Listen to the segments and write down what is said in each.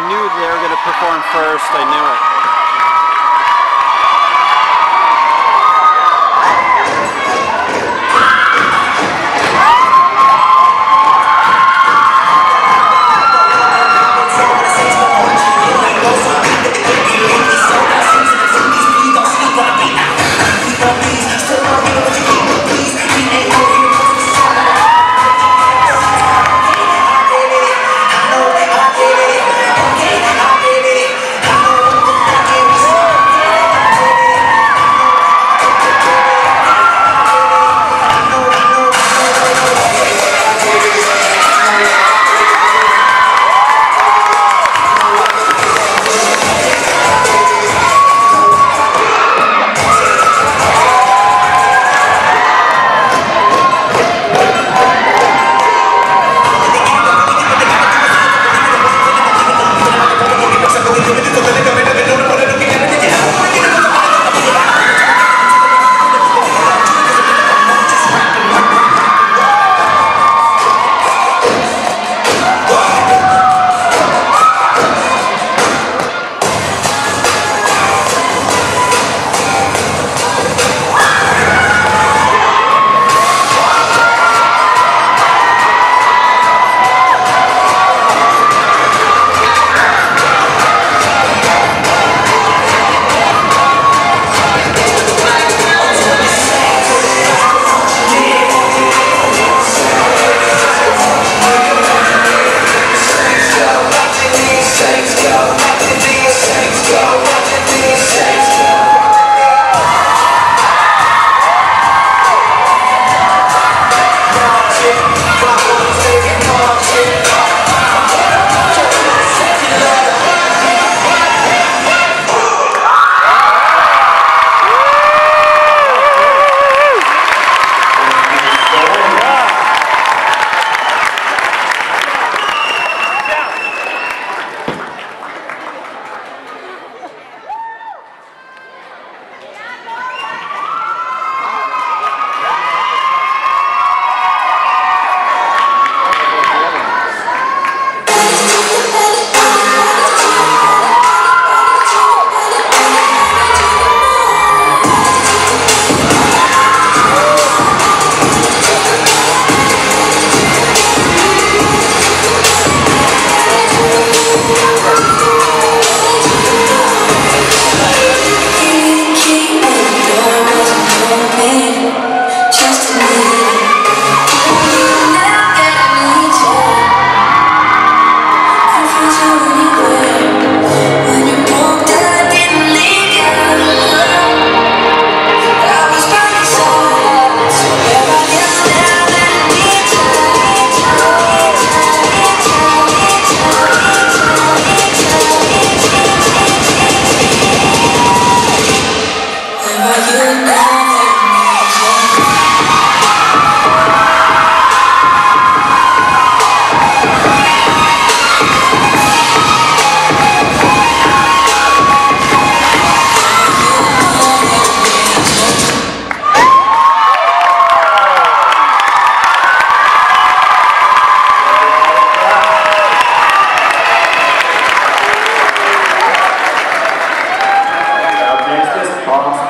I knew they were going to perform first. I knew it.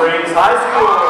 Springs High School.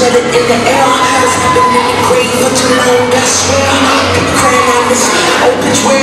set it in the air. It's happening in the grave, but you know that's real. Crying out this open 12.